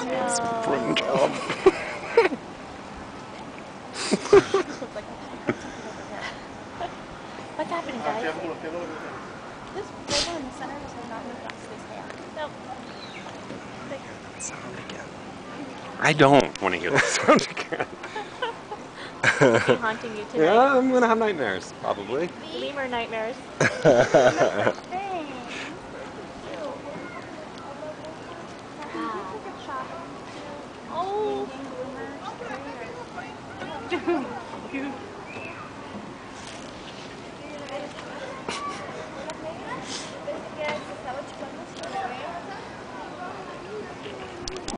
Spring job. What's happening, guys? This in the center does not move up this hand. Sound again. I don't want to hear that sound again. haunting you tonight. Yeah, I'm gonna have nightmares, probably. Lemur nightmares. oh.